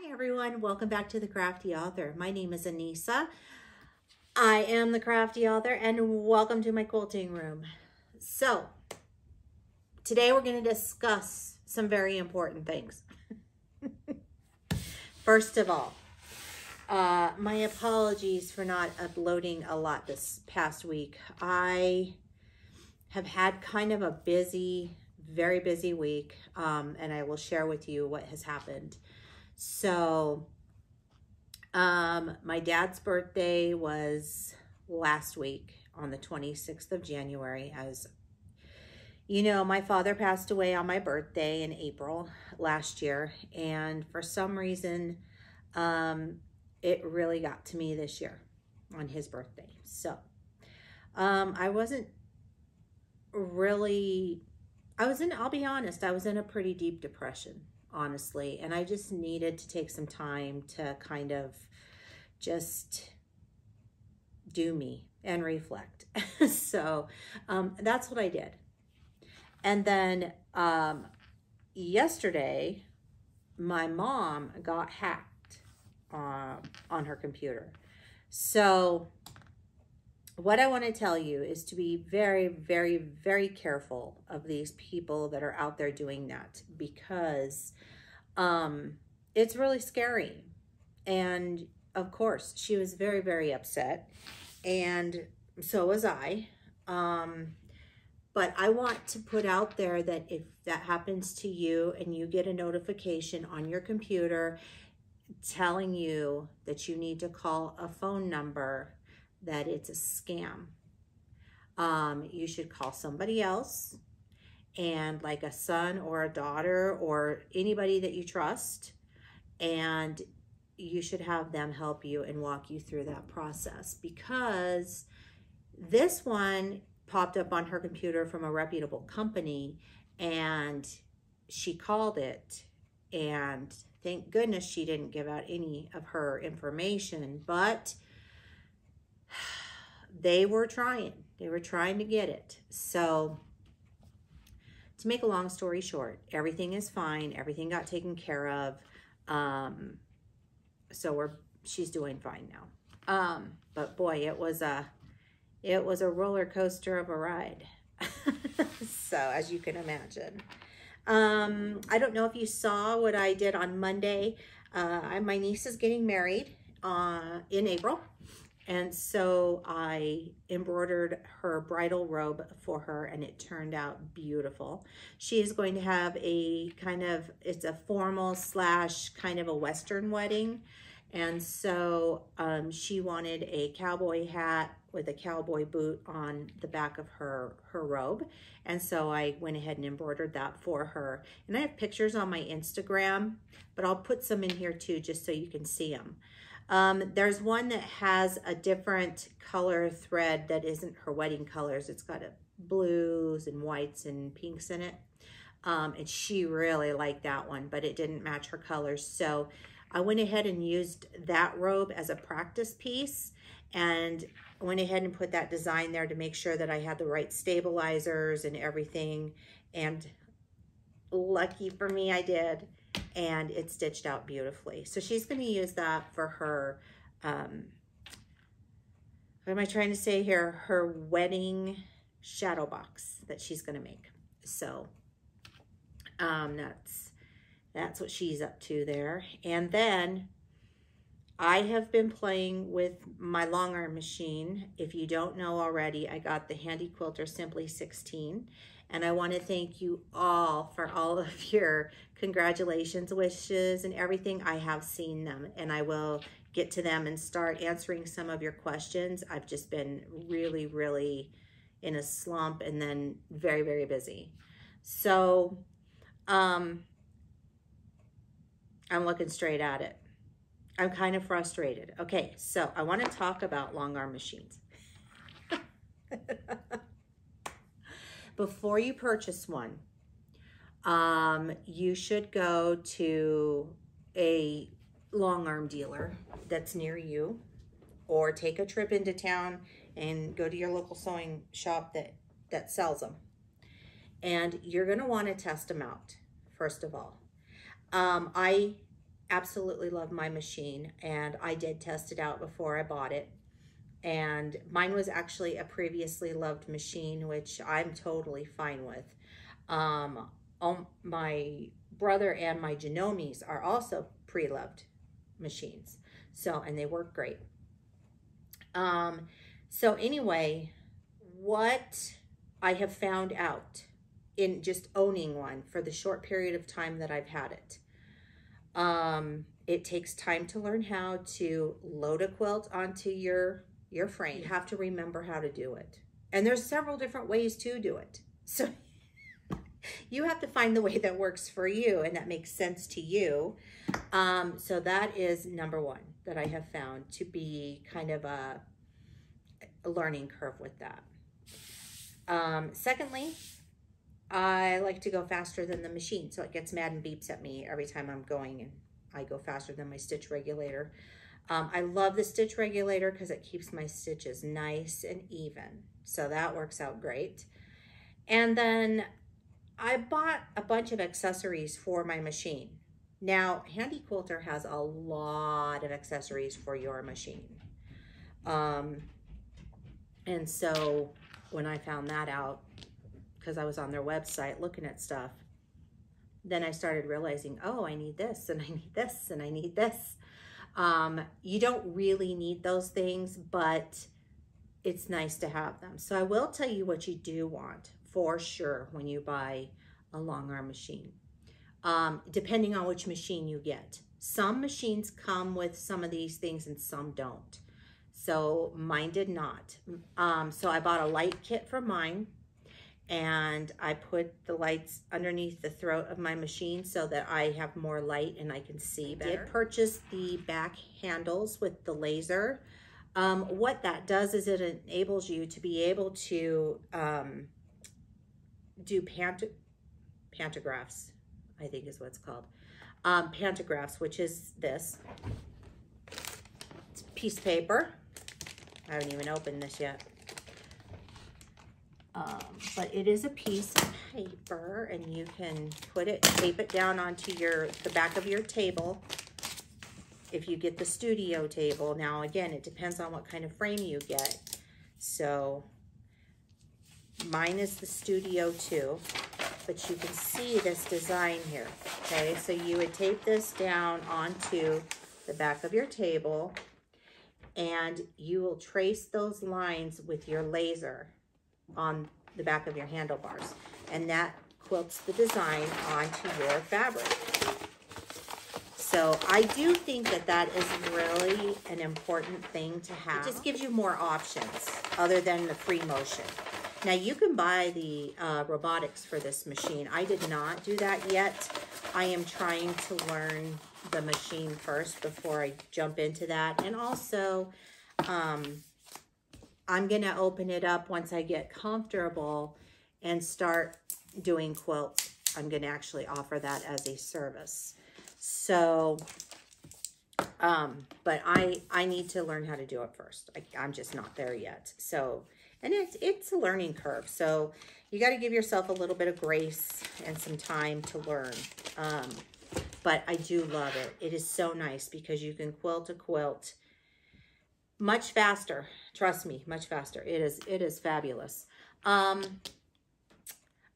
Hi everyone, welcome back to The Crafty Author. My name is Anisa. I am The Crafty Author and welcome to my quilting room. So, today we're going to discuss some very important things. First of all, uh, my apologies for not uploading a lot this past week. I have had kind of a busy, very busy week, um, and I will share with you what has happened. So, um, my dad's birthday was last week on the 26th of January. As you know, my father passed away on my birthday in April last year, and for some reason, um, it really got to me this year on his birthday. So, um, I wasn't really, I was in, I'll be honest, I was in a pretty deep depression honestly. And I just needed to take some time to kind of just do me and reflect. so um, that's what I did. And then um, yesterday, my mom got hacked uh, on her computer. So what I want to tell you is to be very, very, very careful of these people that are out there doing that because um, it's really scary. And of course, she was very, very upset. And so was I. Um, but I want to put out there that if that happens to you and you get a notification on your computer telling you that you need to call a phone number that it's a scam. Um, you should call somebody else and like a son or a daughter or anybody that you trust and you should have them help you and walk you through that process because this one popped up on her computer from a reputable company and she called it and thank goodness she didn't give out any of her information but they were trying. They were trying to get it. So to make a long story short, everything is fine. Everything got taken care of. Um, so we're she's doing fine now. Um, but boy, it was a it was a roller coaster of a ride. so as you can imagine. Um, I don't know if you saw what I did on Monday. Uh, my niece is getting married uh, in April. And so I embroidered her bridal robe for her and it turned out beautiful. She is going to have a kind of, it's a formal slash kind of a Western wedding. And so um, she wanted a cowboy hat with a cowboy boot on the back of her, her robe. And so I went ahead and embroidered that for her. And I have pictures on my Instagram, but I'll put some in here too, just so you can see them. Um, there's one that has a different color thread that isn't her wedding colors. It's got a blues and whites and pinks in it. Um, and she really liked that one, but it didn't match her colors. So I went ahead and used that robe as a practice piece and went ahead and put that design there to make sure that I had the right stabilizers and everything. And lucky for me, I did and it's stitched out beautifully. So she's going to use that for her, um, what am I trying to say here? Her wedding shadow box that she's going to make. So um, that's, that's what she's up to there. And then I have been playing with my long arm machine. If you don't know already, I got the Handi Quilter Simply 16 and I want to thank you all for all of your congratulations wishes and everything. I have seen them and I will get to them and start answering some of your questions. I've just been really, really in a slump and then very, very busy. So um, I'm looking straight at it. I'm kind of frustrated. Okay, so I want to talk about long arm machines. before you purchase one, um, you should go to a long arm dealer that's near you or take a trip into town and go to your local sewing shop that, that sells them. And you're going to want to test them out, first of all. Um, I absolutely love my machine and I did test it out before I bought it. And mine was actually a previously loved machine, which I'm totally fine with. Um, my brother and my Janomes are also pre-loved machines. So, and they work great. Um, so anyway, what I have found out in just owning one for the short period of time that I've had it. Um, it takes time to learn how to load a quilt onto your your frame. You have to remember how to do it. And there's several different ways to do it. So you have to find the way that works for you and that makes sense to you. Um, so that is number one that I have found to be kind of a, a learning curve with that. Um, secondly, I like to go faster than the machine, so it gets mad and beeps at me every time I'm going and I go faster than my stitch regulator. Um, I love the stitch regulator because it keeps my stitches nice and even. So that works out great. And then I bought a bunch of accessories for my machine. Now, Handi Quilter has a lot of accessories for your machine. Um, and so when I found that out, because I was on their website looking at stuff, then I started realizing, oh, I need this and I need this and I need this. Um, you don't really need those things, but it's nice to have them. So I will tell you what you do want for sure when you buy a long arm machine, um, depending on which machine you get. Some machines come with some of these things and some don't. So mine did not. Um, so I bought a light kit for mine and I put the lights underneath the throat of my machine so that I have more light and I can see better. I did purchase the back handles with the laser. Um, what that does is it enables you to be able to um, do pant pantographs, I think is what it's called. Um, pantographs, which is this. It's piece of paper. I haven't even opened this yet. Um, but it is a piece of paper and you can put it, tape it down onto your the back of your table if you get the studio table. Now, again, it depends on what kind of frame you get. So mine is the studio 2, but you can see this design here, okay? So you would tape this down onto the back of your table and you will trace those lines with your laser on the back of your handlebars. And that quilts the design onto your fabric. So I do think that that is really an important thing to have. It just gives you more options other than the free motion. Now you can buy the uh, robotics for this machine. I did not do that yet. I am trying to learn the machine first before I jump into that. And also, um, I'm going to open it up once I get comfortable and start doing quilts. I'm going to actually offer that as a service. So, um, but I, I need to learn how to do it first. I, I'm just not there yet. So, and it's, it's a learning curve. So you got to give yourself a little bit of grace and some time to learn. Um, but I do love it. It is so nice because you can quilt a quilt much faster. Trust me, much faster. It is it is fabulous. Um,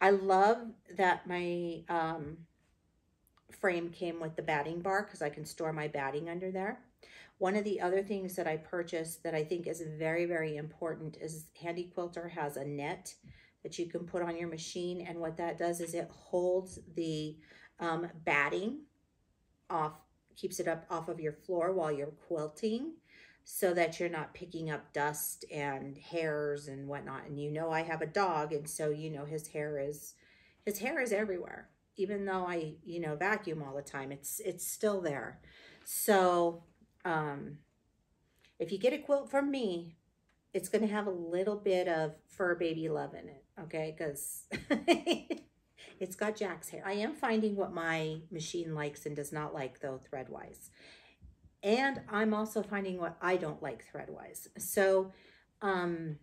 I love that my um, frame came with the batting bar because I can store my batting under there. One of the other things that I purchased that I think is very, very important is Handi Quilter has a net that you can put on your machine. And what that does is it holds the um, batting off, keeps it up off of your floor while you're quilting so that you're not picking up dust and hairs and whatnot. And you know I have a dog, and so you know his hair is his hair is everywhere. Even though I, you know, vacuum all the time, it's it's still there. So um, if you get a quilt from me, it's going to have a little bit of fur baby love in it, okay? Because it's got Jack's hair. I am finding what my machine likes and does not like, though, thread-wise. And I'm also finding what I don't like thread-wise. So um,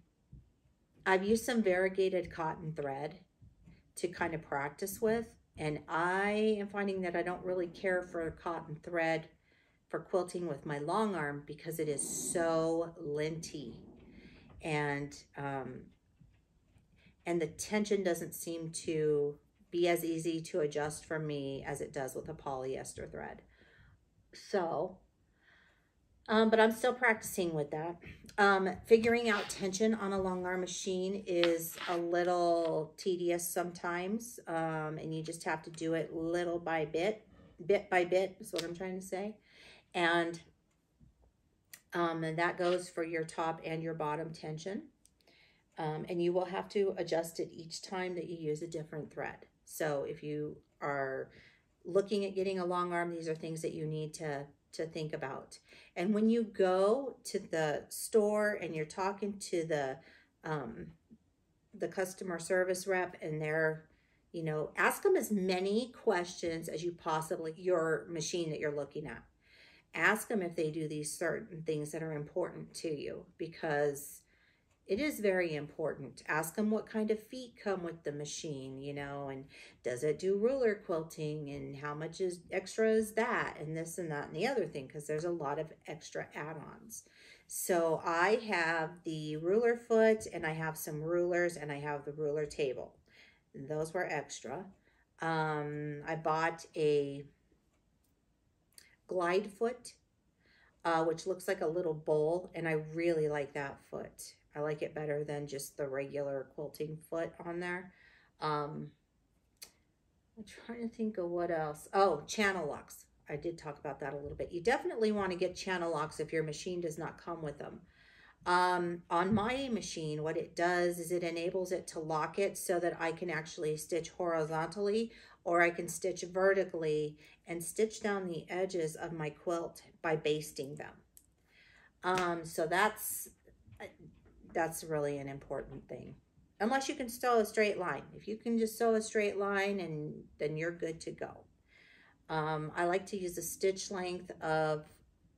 I've used some variegated cotton thread to kind of practice with. And I am finding that I don't really care for cotton thread for quilting with my long arm because it is so linty. And, um, and the tension doesn't seem to be as easy to adjust for me as it does with a polyester thread. So, um, but I'm still practicing with that. Um, figuring out tension on a long arm machine is a little tedious sometimes, um, and you just have to do it little by bit, bit by bit is what I'm trying to say. And, um, and that goes for your top and your bottom tension. Um, and you will have to adjust it each time that you use a different thread. So if you are looking at getting a long arm, these are things that you need to, to think about. And when you go to the store and you're talking to the, um, the customer service rep and they're, you know, ask them as many questions as you possibly, your machine that you're looking at. Ask them if they do these certain things that are important to you because it is very important. Ask them what kind of feet come with the machine, you know, and does it do ruler quilting and how much is extra is that and this and that and the other thing because there's a lot of extra add-ons. So I have the ruler foot and I have some rulers and I have the ruler table. Those were extra. Um, I bought a glide foot, uh, which looks like a little bowl and I really like that foot. I like it better than just the regular quilting foot on there. Um, I'm trying to think of what else. Oh, channel locks. I did talk about that a little bit. You definitely want to get channel locks if your machine does not come with them. Um, on my machine, what it does is it enables it to lock it so that I can actually stitch horizontally or I can stitch vertically and stitch down the edges of my quilt by basting them. Um, so that's that's really an important thing. Unless you can sew a straight line. If you can just sew a straight line, and then you're good to go. Um, I like to use a stitch length of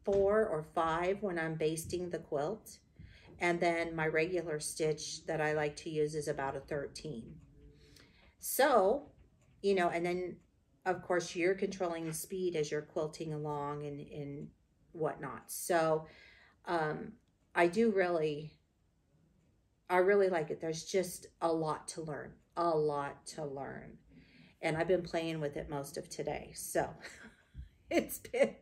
four or five when I'm basting the quilt. And then my regular stitch that I like to use is about a 13. So, you know, and then of course you're controlling the speed as you're quilting along and, and whatnot. So um, I do really I really like it. There's just a lot to learn, a lot to learn. And I've been playing with it most of today. So it's been,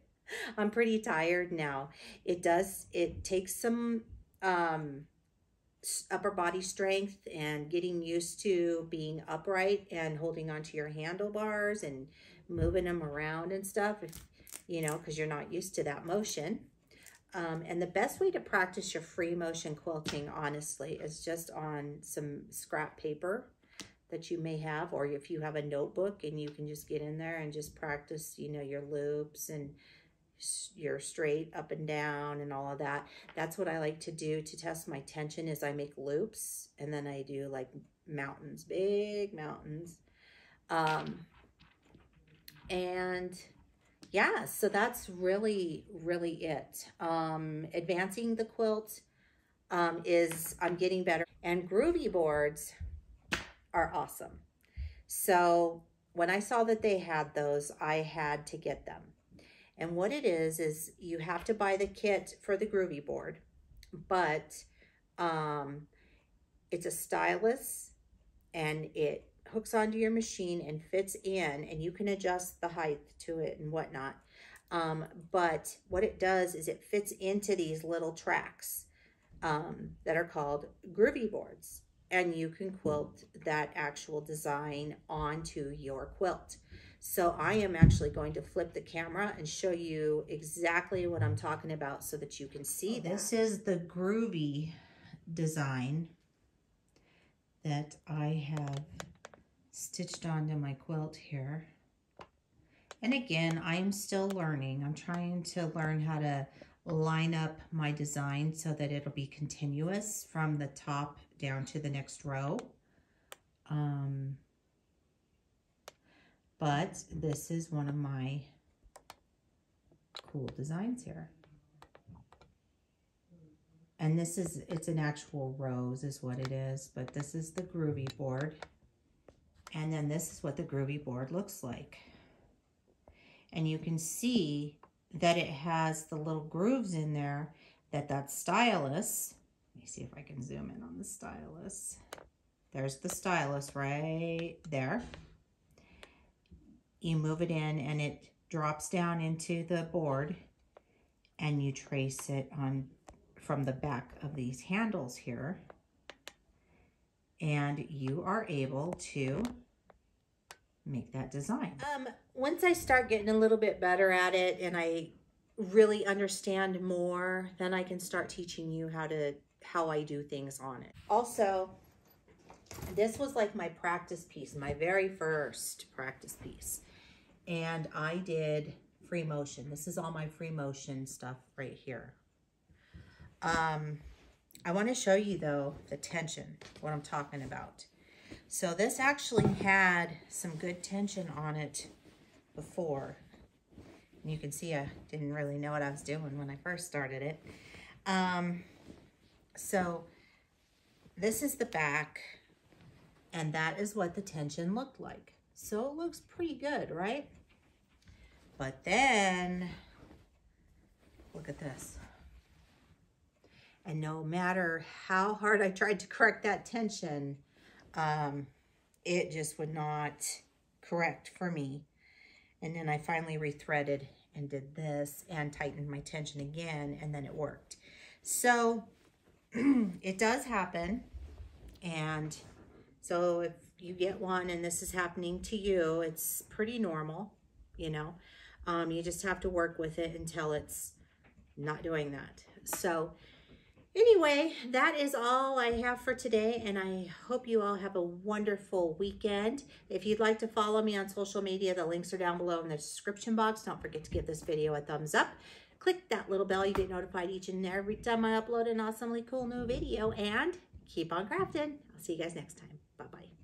I'm pretty tired now. It does, it takes some um, upper body strength and getting used to being upright and holding onto your handlebars and moving them around and stuff, if, you know, because you're not used to that motion. Um, and the best way to practice your free motion quilting, honestly, is just on some scrap paper that you may have, or if you have a notebook and you can just get in there and just practice, you know, your loops and your straight up and down and all of that. That's what I like to do to test my tension is I make loops and then I do like mountains, big mountains. Um, and yeah, so that's really, really it. Um, advancing the quilt um, is, I'm getting better. And groovy boards are awesome. So when I saw that they had those, I had to get them. And what it is, is you have to buy the kit for the groovy board, but um, it's a stylus and it hooks onto your machine and fits in and you can adjust the height to it and whatnot. Um, but what it does is it fits into these little tracks um, that are called groovy boards and you can quilt that actual design onto your quilt. So I am actually going to flip the camera and show you exactly what I'm talking about so that you can see this. This is the groovy design that I have stitched onto my quilt here. And again, I'm still learning. I'm trying to learn how to line up my design so that it'll be continuous from the top down to the next row. Um, but this is one of my cool designs here. And this is, it's an actual rose is what it is, but this is the groovy board. And then this is what the groovy board looks like. And you can see that it has the little grooves in there that that stylus, let me see if I can zoom in on the stylus. There's the stylus right there. You move it in and it drops down into the board and you trace it on from the back of these handles here. And you are able to make that design. Um, once I start getting a little bit better at it and I really understand more, then I can start teaching you how to how I do things on it. Also, this was like my practice piece, my very first practice piece. And I did free motion. This is all my free motion stuff right here. Um, I want to show you though the tension, what I'm talking about. So this actually had some good tension on it before. And you can see I didn't really know what I was doing when I first started it. Um, so this is the back and that is what the tension looked like. So it looks pretty good, right? But then, look at this. And no matter how hard I tried to correct that tension, um, it just would not correct for me. And then I finally rethreaded and did this and tightened my tension again, and then it worked. So it does happen. And so if you get one and this is happening to you, it's pretty normal, you know. Um, you just have to work with it until it's not doing that. So anyway, that is all I have for today, and I hope you all have a wonderful weekend. If you'd like to follow me on social media, the links are down below in the description box. Don't forget to give this video a thumbs up. Click that little bell. You get notified each and every time I upload an awesomely cool new video, and keep on crafting. I'll see you guys next time. Bye bye.